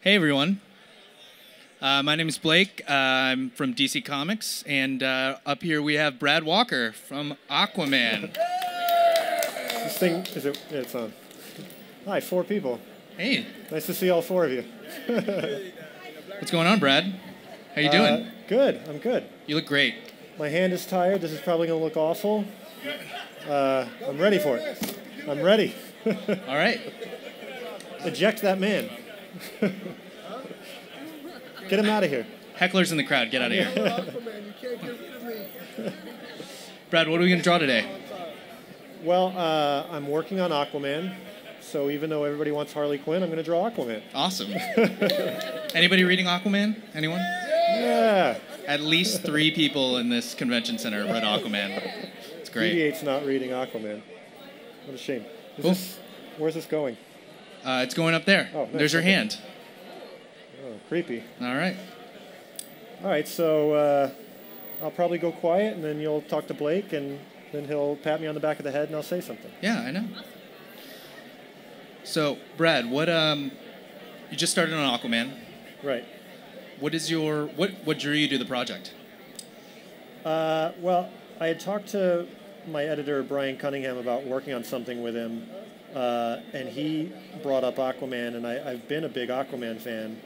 Hey everyone. Uh, my name is Blake. Uh, I'm from DC Comics, and uh, up here we have Brad Walker from Aquaman. This thing is it? yeah, It's on. Hi, four people. Hey, Nice to see all four of you. what's going on, Brad? How you doing? Uh, good. I'm good. You look great. My hand is tired. This is probably gonna look awful. Uh, I'm ready for it. I'm ready. All right. Eject that man. Get him out of here. Hecklers in the crowd, get out of here. Brad, what are we going to draw today? Well, uh, I'm working on Aquaman. So even though everybody wants Harley Quinn, I'm gonna draw Aquaman. Awesome. Anybody reading Aquaman? Anyone? Yeah. At least three people in this convention center read Aquaman. It's great. BB-8's not reading Aquaman. What a shame. Is Cool. this, where's this going? Uh, it's going up there. Oh, nice. There's your hand. Oh, creepy. All right. All right, so uh, I'll probably go quiet, and then you'll talk to Blake, and then he'll pat me on the back of the head, and I'll say something. Yeah, I know. So, Brad, what um, you just started on Aquaman. Right. What is your what what drew you to the project? Uh, well, I had talked to my editor Brian Cunningham about working on something with him, uh, and he brought up Aquaman, and I, I've been a big Aquaman fan,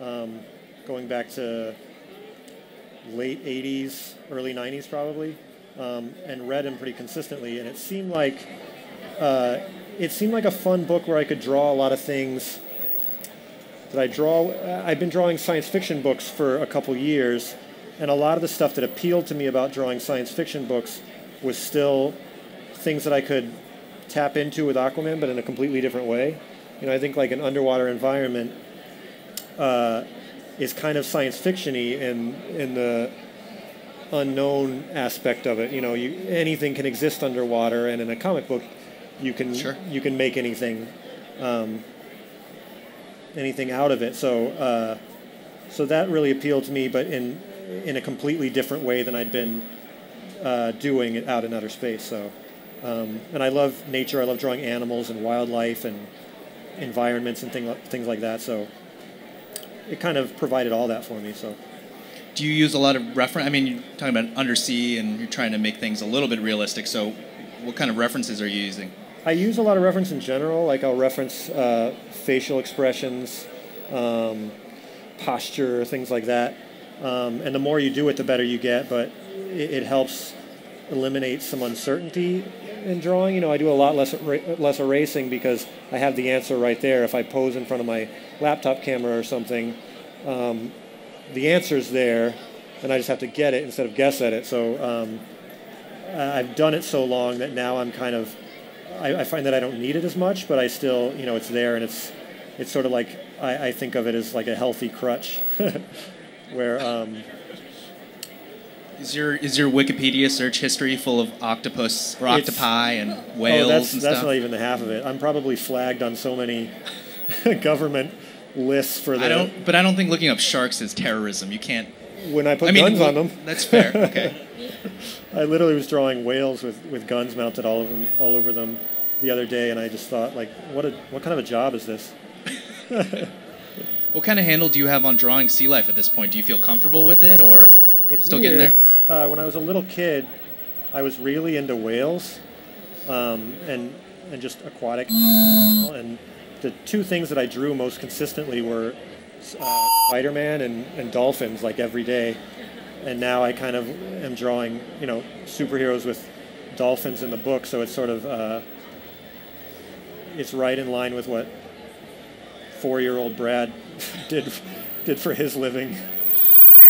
um, going back to late '80s, early '90s probably, um, and read him pretty consistently, and it seemed like uh, it seemed like a fun book where I could draw a lot of things that I draw. I've been drawing science fiction books for a couple years, and a lot of the stuff that appealed to me about drawing science fiction books was still things that I could tap into with Aquaman, but in a completely different way. You know, I think like an underwater environment uh, is kind of science fictiony in in the unknown aspect of it. You know, you anything can exist underwater, and in a comic book, you can Sure. you can make anything. Um, anything out of it. So uh, so that really appealed to me, but in in a completely different way than I'd been uh, doing it out in outer space. So um, and I love nature. I love drawing animals and wildlife and environments and thing, things like that. So it kind of provided all that for me. So Do you use a lot of reference? I mean, you're talking about undersea, and you're trying to make things a little bit realistic. So, what kind of references are you using? I use a lot of reference in general. Like I'll reference uh, facial expressions, um, posture, things like that. Um, and the more you do it, the better you get. But it, it helps eliminate some uncertainty in drawing. You know, I do a lot less less erasing because I have the answer right there. If I pose in front of my laptop camera or something, um, the answer's there, and I just have to get it instead of guess at it. So um, I've done it so long that now I'm kind of I, I find that I don't need it as much, but I still, you know, it's there, and it's it's sort of like I, I think of it as like a healthy crutch, where um, Is your is your Wikipedia search history full of octopus or It's- octopi and whales oh, that's and that's not even the half of it. I'm probably flagged on so many government lists for that. I don't, but I don't think looking up sharks is terrorism. You can't. when I put I mean, guns well, on them. That's fair. Okay. I literally was drawing whales with, with guns mounted all over them, all over them the other day, and I just thought, like, what a what kind of a job is this? what kind of handle do you have on drawing sea life at this point? Do you feel comfortable with it, or It's Still getting weird. Uh, when I was a little kid, I was really into whales, um, and and just aquatic. And the two things that I drew most consistently were uh, Spider-Man and, and dolphins, like every day. And now I kind of am drawing, you know, superheroes with dolphins in the book, so it's sort of uh, it's right in line with what four-year-old Brad did did for his living.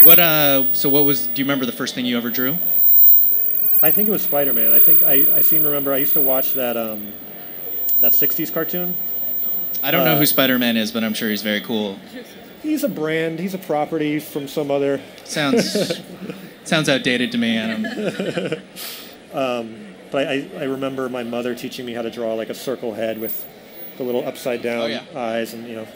What? Uh, so what was? Do you remember the first thing you ever drew? I think it was Spider Man. I think I, I seem to remember I used to watch that um, that '60s cartoon. I don't know Uh, who Spider Man is, but I'm sure he's very cool. He's a brand. He's a property from some other. Sounds sounds outdated to me. I don't. But I, I remember my mother teaching me how to draw like a circle head with the little upside down Oh, yeah. eyes, and you know.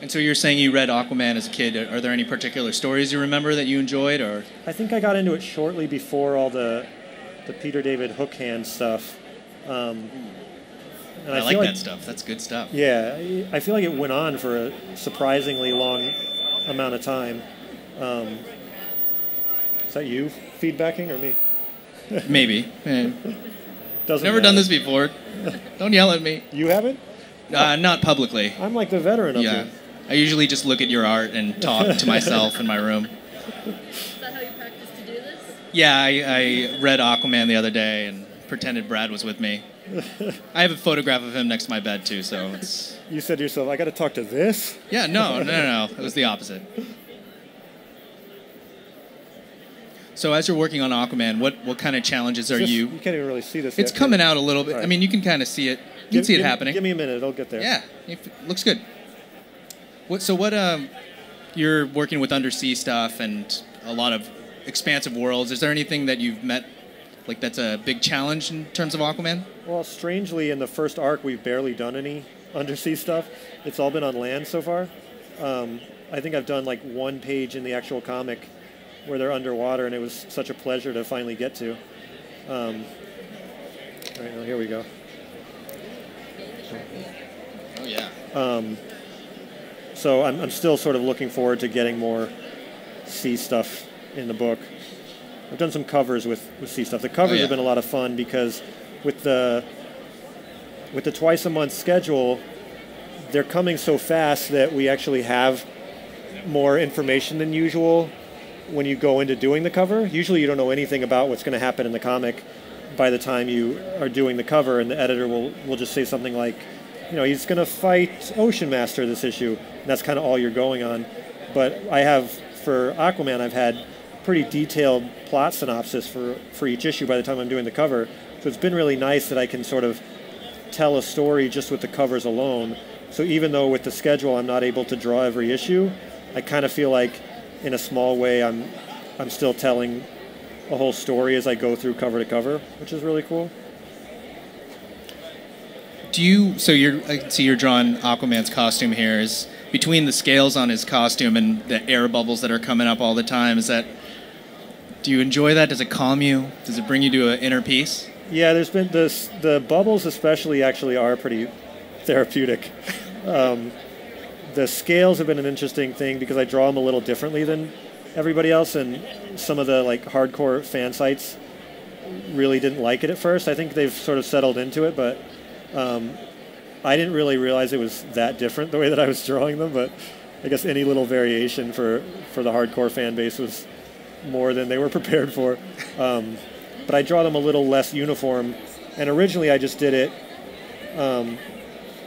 And so you're saying you read Aquaman as a kid. Are there any particular stories you remember that you enjoyed, or I think I got into it shortly before all the the Peter David Hook hand stuff. Um, And I, feel like, like that stuff. That's good stuff. Yeah, I feel like it went on for a surprisingly long amount of time. Um, is that you feedbacking or me? Maybe. Eh. Doesn't Never done this before. Don't yell at me. You haven't? Uh, not publicly. I'm like the veteran of Yeah. I usually just look at your art and talk to myself in my room. Is that how you practice to do this? Yeah, I, I read Aquaman the other day and pretended Brad was with me. I have a photograph of him next to my bed too, so it's You said to yourself, I got to talk to this? yeah, no, no, no, no. It was the opposite. So as you're working on Aquaman, what, what kind of challenges are Just- you? You can't even really see this It's yet. coming out a little bit. I mean, you can kind of see it. You can Give- see it give- happening. Give me a minute, I'll get there. Yeah, it looks good. What? So what? Um, you're working with undersea stuff and a lot of expansive worlds. Is there anything that you've met, like that's a big challenge in terms of Aquaman? Well, strangely, in the first arc, we've barely done any undersea stuff. It's all been on land so far. Um, I think I've done like one page in the actual comic where they're underwater, and it was such a pleasure to finally get to. Um, all right, now here we go. Oh yeah. Um, so I'm, I'm still sort of looking forward to getting more sea stuff in the book. I've done some covers with, with sea stuff. The covers oh, yeah. have been a lot of fun because with the with the twice a month schedule, they're coming so fast that we actually have more information than usual when you go into doing the cover. Usually you don't know anything about what's going to happen in the comic by the time you are doing the cover and the editor will, will just say something like, you know, he's going to fight Ocean Master this issue. That's kind of all you're going on. But I have, for Aquaman, I've had pretty detailed plot synopsis for, for each issue by the time I'm doing the cover. So it's been really nice that I can sort of tell a story just with the covers alone. So even though with the schedule I'm not able to draw every issue, I kind of feel like in a small way I'm I'm still telling a whole story as I go through cover to cover, which is really cool. Do you? So you're. See you're drawing Aquaman's costume here. Is between the scales on his costume and the air bubbles that are coming up all the time. Is that? Do you enjoy that? Does it calm you? Does it bring you to an inner peace? Yeah, there's been this the bubbles especially actually are pretty therapeutic. Um, the scales have been an interesting thing because I draw them a little differently than everybody else, and some of the like hardcore fan sites really didn't like it at first. I think they've sort of settled into it, but um, I didn't really realize it was that different the way that I was drawing them. But I guess any little variation for for the hardcore fan base was more than they were prepared for. Um, but I draw them a little less uniform, and originally I just did it. Um,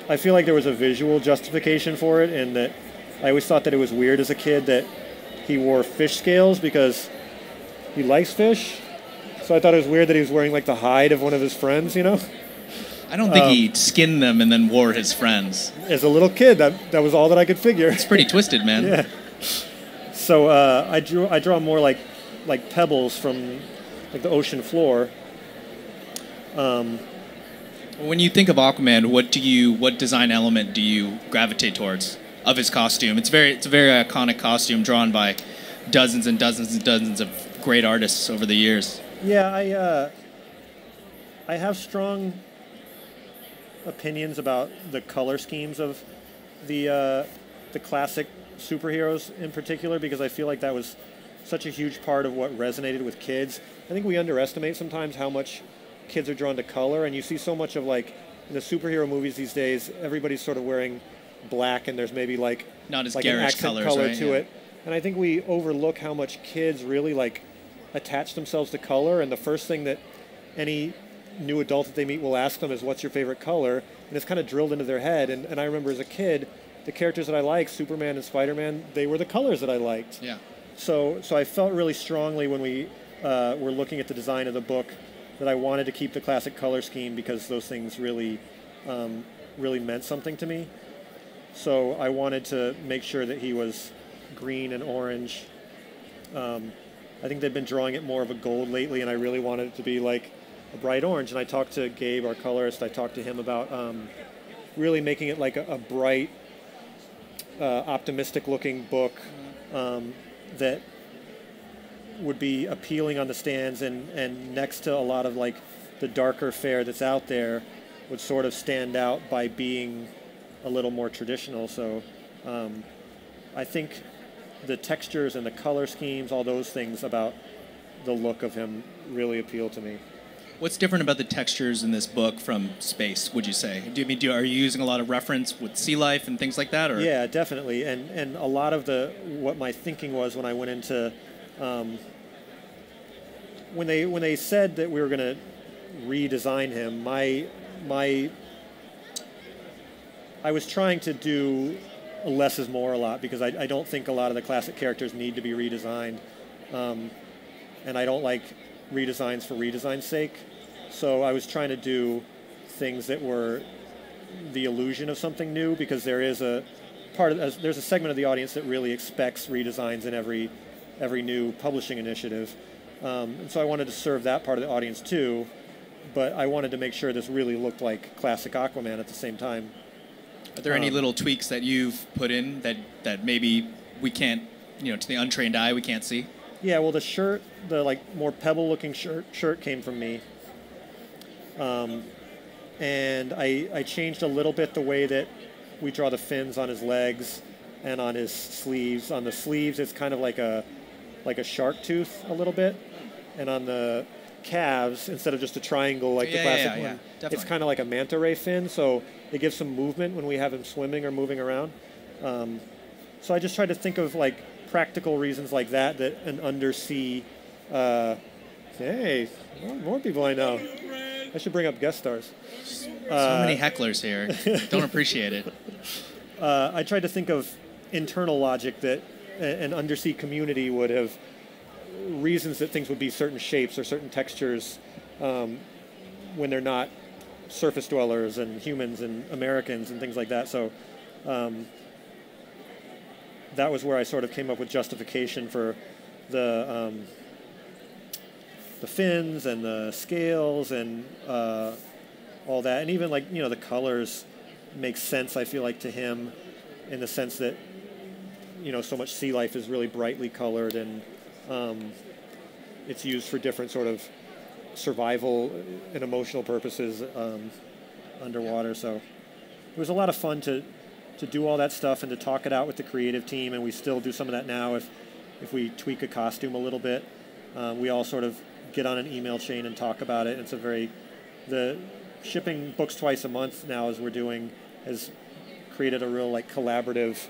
I feel like there was a visual justification for it, and that I always thought that it was weird as a kid that he wore fish scales because he likes fish. So I thought it was weird that he was wearing like the hide of one of his friends, you know. I don't think Um, he skinned them and then wore his friends. As a little kid, that that was all that I could figure. It's pretty twisted, man. Yeah. So uh, I drew I draw more like like pebbles from like the ocean floor. Um, When you think of Aquaman, what do you, what design element do you gravitate towards of his costume? It's very, it's a very iconic costume drawn by dozens and dozens and dozens of great artists over the years. Yeah, I uh, I have strong opinions about the color schemes of the uh, the classic superheroes in particular because I feel like that was such a huge part of what resonated with kids. I think we underestimate sometimes how much kids are drawn to color, and you see so much of like in the superhero movies these days. Everybody's sort of wearing black, and there's maybe like Not as like an accent colors, color right? to Yeah. it. And I think we overlook how much kids really like attach themselves to color. And the first thing that any new adult that they meet will ask them is, "What's your favorite color?" And it's kind of drilled into their head. And, and I remember as a kid, the characters that I liked, Superman and Spider Man, they were the colors that I liked. Yeah. So, so I felt really strongly when we uh, were looking at the design of the book that I wanted to keep the classic color scheme because those things really, um, really meant something to me. So I wanted to make sure that he was green and orange. Um, I think they've been drawing it more of a gold lately, and I really wanted it to be like a bright orange. And I talked to Gabe, our colorist. I talked to him about um, really making it like a, a bright, uh, optimistic-looking book um, that would be appealing on the stands and, and next to a lot of like the darker fare that's out there would sort of stand out by being a little more traditional. So um, I think the textures and the color schemes, all those things about the look of him really appeal to me. What's different about the textures in this book from space? Would you say? Do you mean do, are you using a lot of reference with sea life and things like that? Or Yeah, definitely. And and a lot of the what my thinking was when I went into um, when they when they said that we were going to redesign him, my my I was trying to do less is more a lot because I, I don't think a lot of the classic characters need to be redesigned, um, and I don't like redesigns for redesign's sake. So I was trying to do things that were the illusion of something new because there is a part of there's a segment of the audience that really expects redesigns in every every new publishing initiative, um, and so I wanted to serve that part of the audience too. But I wanted to make sure this really looked like classic Aquaman at the same time. Are there any Um, little tweaks that you've put in that that maybe we can't, you know, to the untrained eye we can't see? Yeah, well, the shirt, the like more pebble-looking shirt, shirt came from me. Um, and I, I changed a little bit the way that we draw the fins on his legs and on his sleeves. On the sleeves, it's kind of like a like a shark tooth a little bit, and on the calves, instead of just a triangle like Yeah, the classic yeah, yeah, one, it's kind of like a manta ray fin. So it gives some movement when we have him swimming or moving around. Um, so I just tried to think of like practical reasons like that that an undersea. Uh, hey, more, more people I know. I should bring up guest stars. so many hecklers here. Don't appreciate it. Uh, I tried to think of internal logic that an undersea community would have reasons that things would be certain shapes or certain textures um, when they're not surface dwellers and humans and Americans and things like that. So um, that was where I sort of came up with justification for the um, the fins and the scales and uh, all that, and even like you know the colors make sense. I feel like to him, in the sense that you know so much sea life is really brightly colored and um, it's used for different sort of survival and emotional purposes um, underwater. So it was a lot of fun to to do all that stuff and to talk it out with the creative team, and we still do some of that now. If if we tweak a costume a little bit, uh, we all sort of get on an email chain and talk about it. It's a very the shipping books twice a month now as we're doing has created a real like collaborative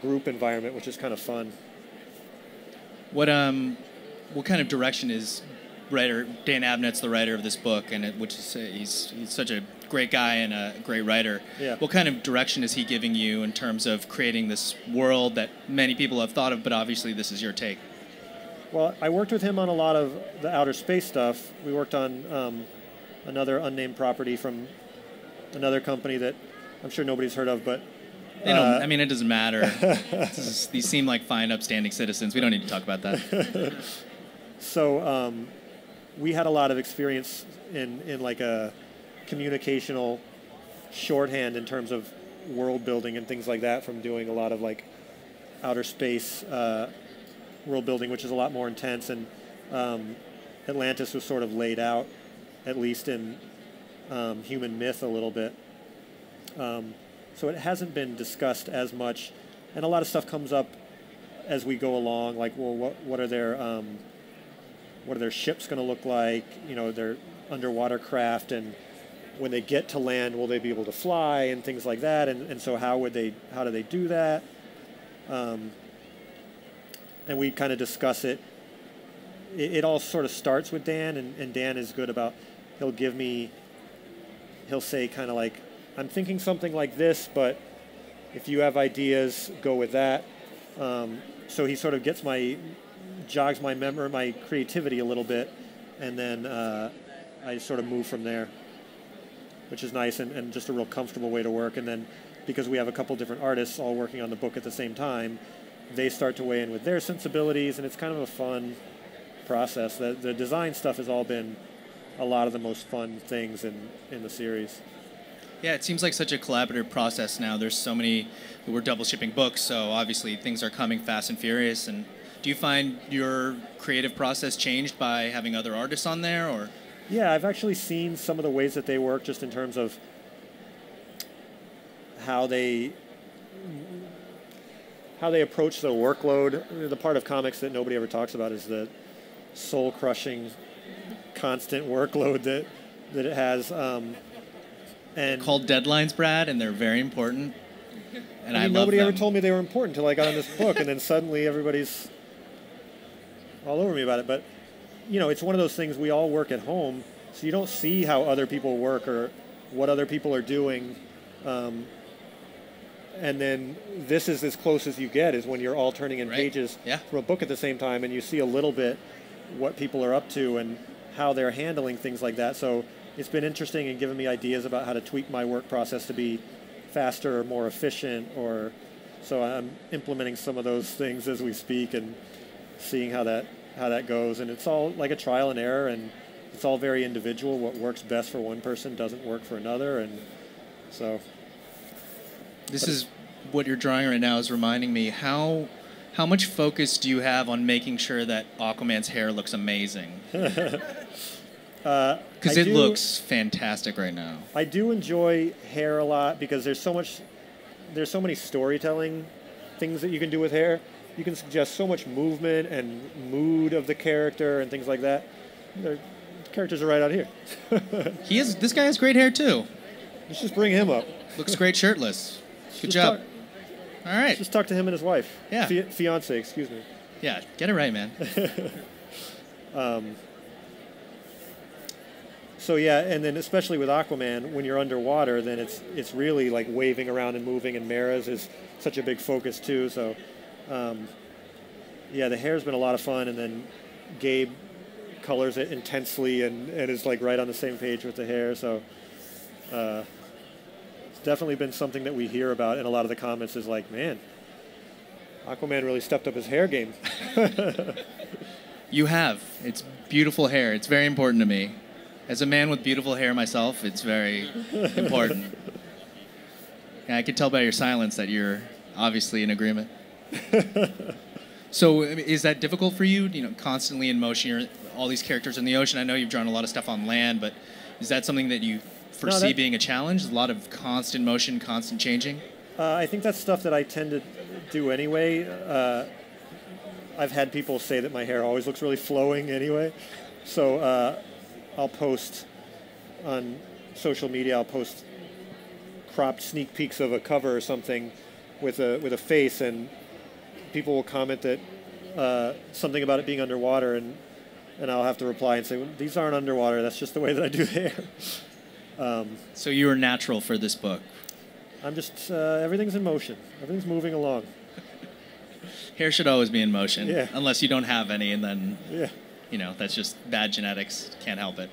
group environment, which is kind of fun. What um, what kind of direction is writer Dan Abnett's the writer of this book, and it, which is he's he's such a great guy and a great writer. Yeah. What kind of direction is he giving you in terms of creating this world that many people have thought of, but obviously this is your take? Well, I worked with him on a lot of the outer space stuff. We worked on um, another unnamed property from another company that I'm sure nobody's heard of, but They don't. Uh, I mean, it doesn't matter. Is- these seem like fine, upstanding citizens. We don't need to talk about that. so um, we had a lot of experience in, in like a communicational shorthand in terms of world building and things like that from doing a lot of like outer space uh, world building, which is a lot more intense. And um, Atlantis was sort of laid out, at least in um, human myth, a little bit. Um, so it hasn't been discussed as much, and a lot of stuff comes up as we go along. Like, well, what what are their um, what are their ships going to look like? You know, their underwater craft, and when they get to land, will they be able to fly and things like that? And, and so, how would they? How do they do that? Um, and we kind of discuss it. it. It all sort of starts with Dan, and, and Dan is good about. He'll give me. He'll say kind of like, "I'm thinking something like this, but if you have ideas, go with that." Um, so he sort of gets my jogs my memory, my creativity a little bit, and then uh, I sort of move from there, which is nice and, and just a real comfortable way to work. And then because we have a couple different artists all working on the book at the same time, they start to weigh in with their sensibilities, and it's kind of a fun process. The, the design stuff has all been a lot of the most fun things in, in the series. Yeah, it seems like such a collaborative process now. There's so many. We're double shipping books, so obviously things are coming fast and furious. And do you find your creative process changed by having other artists on there, or Yeah, I've actually seen some of the ways that they work just in terms of how they how they approach the workload. The part of comics that nobody ever talks about is the soul crushing, constant workload that that it has. Um, and Called deadlines, Brad, and they're very important. And I, I mean, love nobody ever told me they were important until I got on this book, and then suddenly everybody's all over me about it. But you know, it's one of those things. We all work at home, so you don't see how other people work or what other people are doing. Um, and then this is as close as you get is when you're all turning in Right. pages Yeah. from a book at the same time, and you see a little bit what people are up to and how they're handling things like that. So it's been interesting and given me ideas about how to tweak my work process to be faster or more efficient or so I'm implementing some of those things as we speak and seeing how that how that goes and it's all like a trial and error and it's all very individual what works best for one person doesn't work for another and so This is what you're drawing right now is reminding me how how much focus do you have on making sure that Aquaman's hair looks amazing? uh, Because I it do- looks fantastic right now. I do enjoy hair a lot because there's so much, there's so many storytelling things that you can do with hair. You can suggest so much movement and mood of the character and things like that. The characters are right out here. He is. This guy has great hair too. Let's just bring him up. Looks great shirtless. Good job. talk- All right. Just talk to him and his wife. Yeah. Fi- fiance, excuse me. Yeah, get it right, man. um, So yeah, and then especially with Aquaman, when you're underwater, then it's it's really like waving around and moving, and Mera's is such a big focus too. So, um, yeah, the hair's been a lot of fun, and then Gabe colors it intensely and, and is like right on the same page with the hair. So, uh, it's definitely been something that we hear about in a lot of the comments. Is like, man, Aquaman really stepped up his hair game. You have. It's beautiful hair. It's very important to me. As a man with beautiful hair myself, it's very important. Yeah, I can tell by your silence that you're obviously in agreement. so, I mean, is that difficult for you? You know, constantly in motion, you're all these characters in the ocean. I know you've drawn a lot of stuff on land, but is that something that you foresee that- being a challenge? A lot of constant motion, constant changing. Uh, I think that's stuff that I tend to do anyway. Uh, I've had people say that my hair always looks really flowing anyway. So uh, I'll post on social media, I'll post cropped sneak peeks of a cover or something with a, with a face, and people will comment that uh, something about it being underwater, and, and I'll have to reply and say, well, These aren't underwater, that's just the way that I do hair. So you were natural for this book. I'm just, uh, everything's in motion, everything's moving along. Hair should always be in motion, Yeah. unless you don't have any, and then Yeah. you know that's just bad genetics. Can't help it.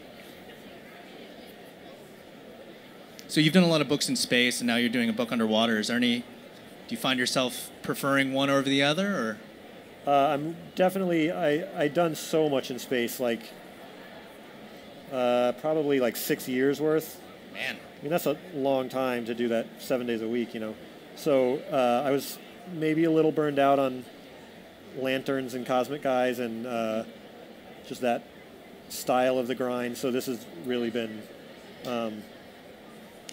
So you've done a lot of books in space, and now you're doing a book underwater. Is there any? Do you find yourself preferring one over the other, or Uh, I'm definitely I I done so much in space, like uh, probably like six years worth. man? I mean that's a long time to do that seven days a week, you know. So uh, I was maybe a little burned out on lanterns and cosmic guys and uh, just that style of the grind. So this has really been um,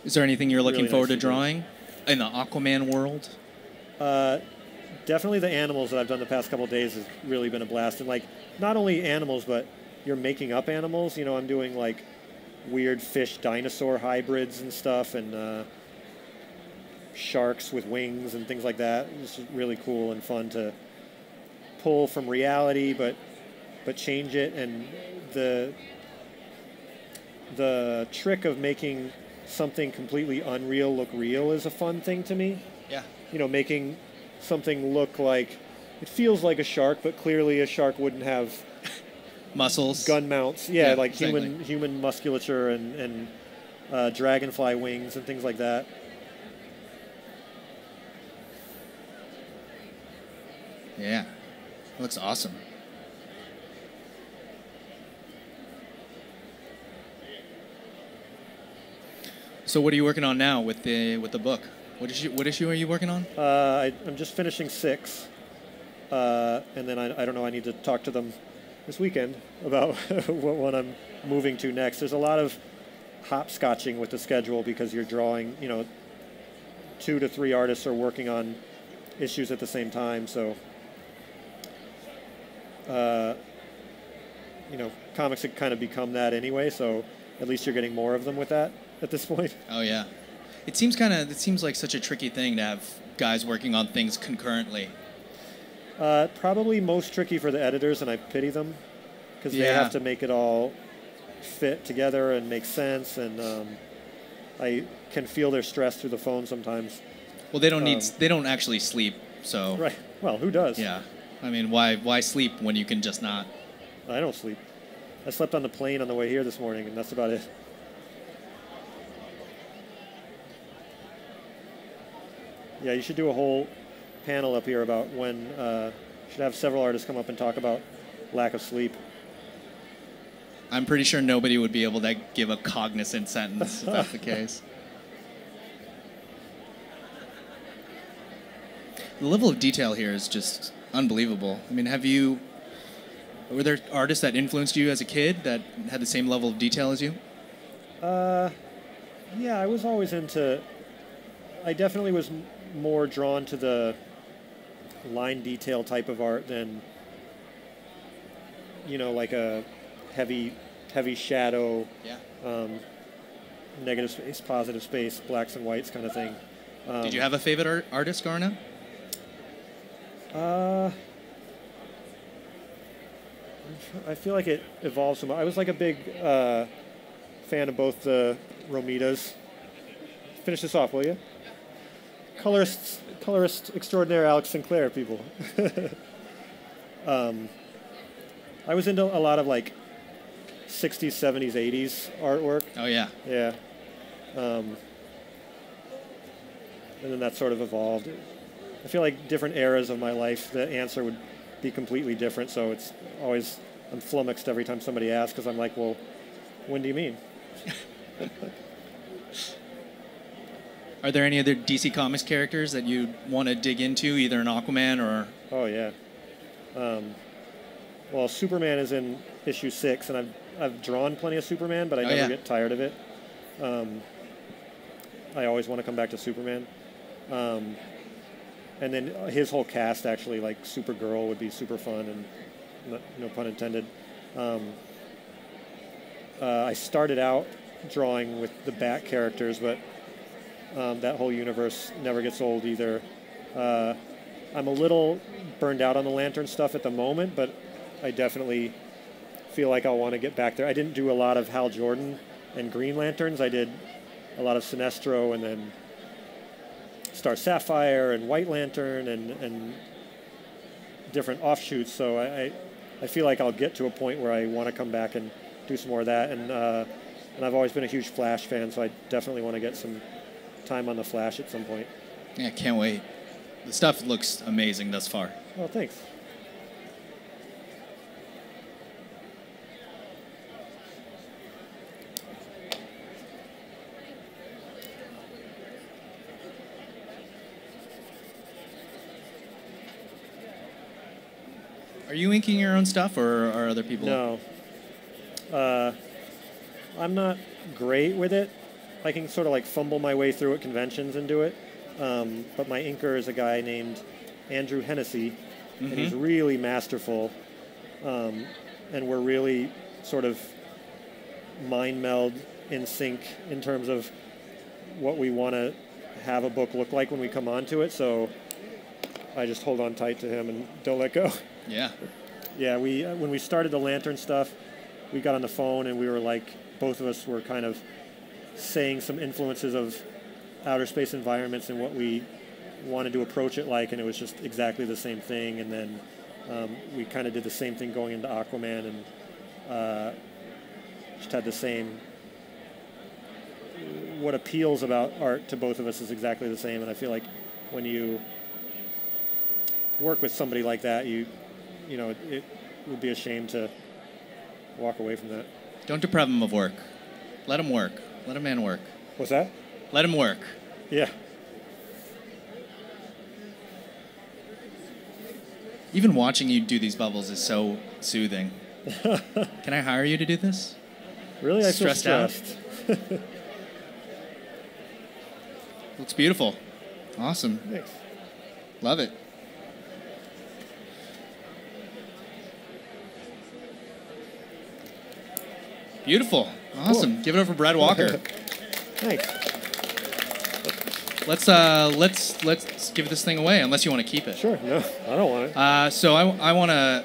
Is there anything you're looking Really forward nice to to drawing in the Aquaman world? Uh, definitely the animals that I've done the past couple days has really been a blast. And like, not only animals, but you're making up animals. You know, I'm doing like weird fish dinosaur hybrids and stuff, and uh, sharks with wings and things like that. It's really cool and fun to pull from reality, but but change it. And the the trick of making something completely unreal look real is a fun thing to me Yeah. You know, making something look like it feels like a shark, but clearly a shark wouldn't have Muscles. gun mounts. Yeah, Yeah, like exactly. human human musculature and and uh, dragonfly wings and things like that. Yeah. It looks awesome. So what are you working on now with the with the book? What issue what issue are you working on? Uh, I, I'm just finishing six, uh, and then I, I don't know. I need to talk to them this weekend about what one I'm moving to next. There's a lot of hopscotching with the schedule because you're drawing. You know, two to three artists are working on issues at the same time. So, uh, you know, comics have kind of become that anyway. So at least you're getting more of them with that at this point. Oh yeah, it seems kind of it seems like such a tricky thing to have guys working on things concurrently. Uh, probably most tricky for the editors, and I pity them because they have to make it all fit together and make sense. And um, I can feel their stress through the phone sometimes. Well, they don't need Um, they don't actually sleep, so Right. Well, who does? yeah. I mean, why why sleep when you can just not? I don't sleep. I slept on the plane on the way here this morning, and that's about it. Yeah, you should do a whole panel up here about when. Uh, should have several artists come up and talk about lack of sleep. I'm pretty sure nobody would be able to give a cognizant sentence if that's the case. The level of detail here is just unbelievable. I mean, have you? Were there artists that influenced you as a kid that had the same level of detail as you? Uh, yeah, I was always into. I definitely was more drawn to the line detail type of art than, you know, like a heavy, heavy shadow, Yeah. um, negative space, positive space, blacks and whites kind of thing. Um, Did you have a favorite art- artist up? Uh, I feel like it evolves so much. I was like a big uh, fan of both the Romitas. Finish this off, will you? Colorist, colorist extraordinaire Alex Sinclair, people. um, I was into a lot of like 60s, 70s, 80s artwork. Oh yeah. Yeah. Um, and then that sort of evolved. I feel like different eras of my life, the answer would be completely different. So it's always, I'm flummoxed every time somebody asks because I'm like, well, when do you mean? Are there any other DC Comics characters that you want to dig into, either in Aquaman or? Oh, yeah. Um, well, Superman is in issue six, and I've, I've drawn plenty of Superman, but I Oh, never yeah. get tired of it. Um, I always want to come back to Superman. Um, and then his whole cast, actually, like Supergirl, would be super fun, and no, no pun intended. Um, uh, I started out drawing with the Bat characters, but um, that whole universe never gets old either. Uh, I'm a little burned out on the Lantern stuff at the moment, but I definitely feel like I'll want to get back there. I didn't do a lot of Hal Jordan and Green Lanterns. I did a lot of Sinestro and then Star Sapphire and White Lantern and, and different offshoots. So I, I, feel like I'll get to a point where I want to come back and do some more of that. And, uh, and I've always been a huge Flash fan, so I definitely want to get some time on the Flash at some point. Yeah, can't wait. The stuff looks amazing thus far. Oh, thanks. Are you inking your own stuff, or are other people? No. Uh, I'm not great with it. I can sort of like fumble my way through at conventions and do it. Um, but my inker is a guy named Andrew Hennessy, and he's really masterful. Um, and we're really sort of mind meld in sync in terms of what we want to have a book look like when we come onto it. So I just hold on tight to him and don't let go. Yeah. Yeah, we uh, when we started the lantern stuff, we got on the phone and we were like, both of us were kind of saying some influences of outer space environments and what we wanted to approach it like, and it was just exactly the same thing. And then um, we kind of did the same thing going into Aquaman and uh, just had the same. What appeals about art to both of us is exactly the same, and I feel like when you work with somebody like that, you you know, it, it would be a shame to walk away from that. Don't deprive them of work. Let them work. Let a man work. What's that? Let him work. Yeah. Even watching you do these bubbles is so soothing. Can I hire you to do this? Really, I feel Stressed out? stressed. Looks beautiful. Awesome. Thanks. Love it. Beautiful. Awesome. Give it up for Brad Walker. Thanks. let's uh let's let's give this thing away unless you want to keep it. Sure. No, I don't want it. Uh, so I, I want to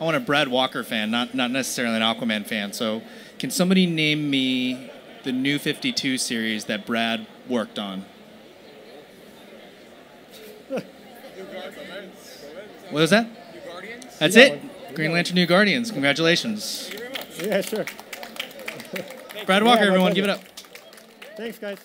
I want a Brad Walker fan, not not necessarily an Aquaman fan. So can somebody name me the new 52 series that Brad worked on? What was that? That's You got it. one. Green got Lantern New Guardians. Congratulations. Yeah, sure. Brad Walker, my everyone, give it up. Thanks, guys.